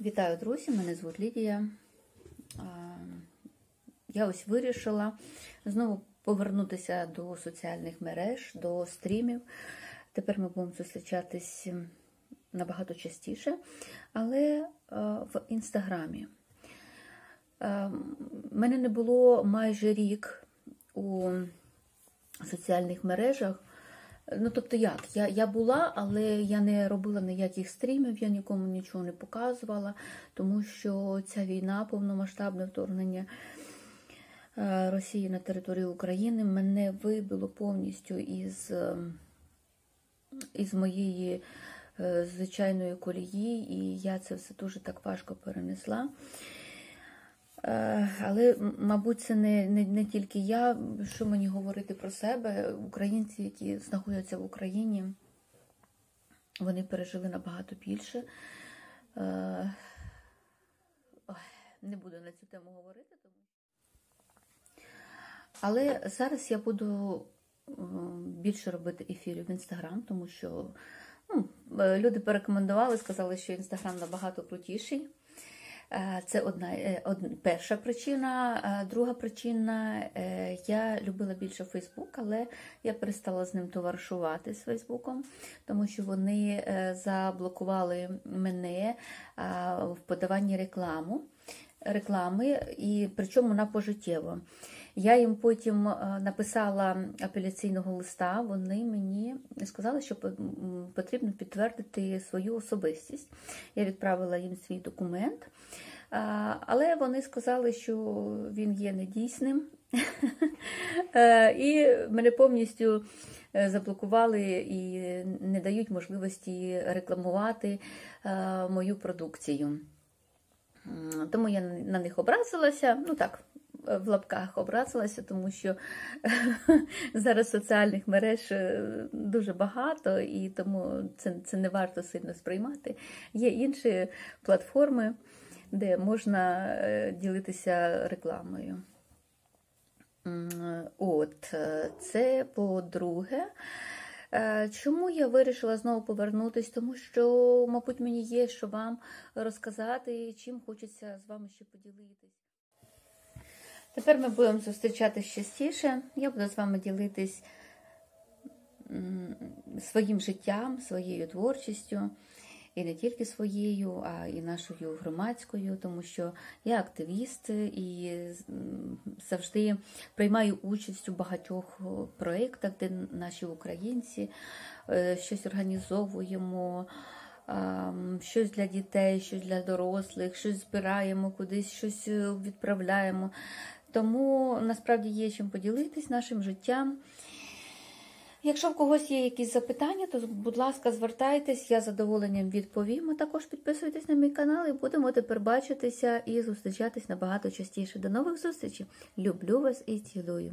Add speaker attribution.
Speaker 1: Вітаю, друзі! Мене звуть Лідія. Я ось вирішила знову повернутися до соціальних мереж, до стрімів. Тепер ми будемо зустрічатись набагато частіше, але в інстаграмі. Мене не було майже рік у соціальних мережах. Ну, тобто, як? Я я була, але я не робила ніяких стрімів, я нікому нічого не показувала, тому що ця війна, повномасштабне вторгнення е, Росії на територію України мене вибило повністю із, із моєї е, звичайної колії, і я це все дуже так важко перенесла. Але, мабуть, це не, не не, тільки я, що мені говорити про себе. Українці, які знаходяться в Україні, вони пережили набагато більше. Не буду на цю тему говорити. Тому... Але зараз я буду більше робити ефірів в Інстаграм, тому що ну, люди порекомендували, сказали, що Інстаграм набагато крутіший. Це одна од перша причина. Друга причина я любила більше Фейсбук, але я перестала з ним товаришувати з Фейсбуком, тому що вони заблокували мене в подаванні рекламу, реклами, і причому вона пожиттєво. Я їм потім написала апеляційного листа, вони мені сказали, що потрібно підтвердити свою особистість. Я відправила їм свій документ, але вони сказали, що він є недійсним, і мене повністю заблокували і не дають можливості рекламувати мою продукцію. Тому я на них образилася, ну так в лапках образилася, тому що зараз соціальних мереж дуже багато, і тому це, це не варто сильно сприймати. Є інші платформи, де можна ділитися рекламою. От, це по-друге. Чому я вирішила знову повернутися? Тому що, мабуть, мені є що вам розказати, чим хочеться з вами ще поділитись. Тепер ми будемо зустрічатися частіше. Я буду з вами ділитись своїм життям, своєю творчістю. І не тільки своєю, а і нашою громадською, тому що я активіст і завжди приймаю участь у багатьох проєктах, де наші українці щось організовуємо, щось для дітей, щось для дорослих, щось збираємо кудись, щось відправляємо. Тому насправді є чим поділитись нашим життям. Якщо в когось є якісь запитання, то, будь ласка, звертайтесь, я з задоволенням відповім. А також підписуйтесь на мій канал і будемо тепер бачитися і зустрічатись набагато частіше. До нових зустрічей! Люблю вас і цілую!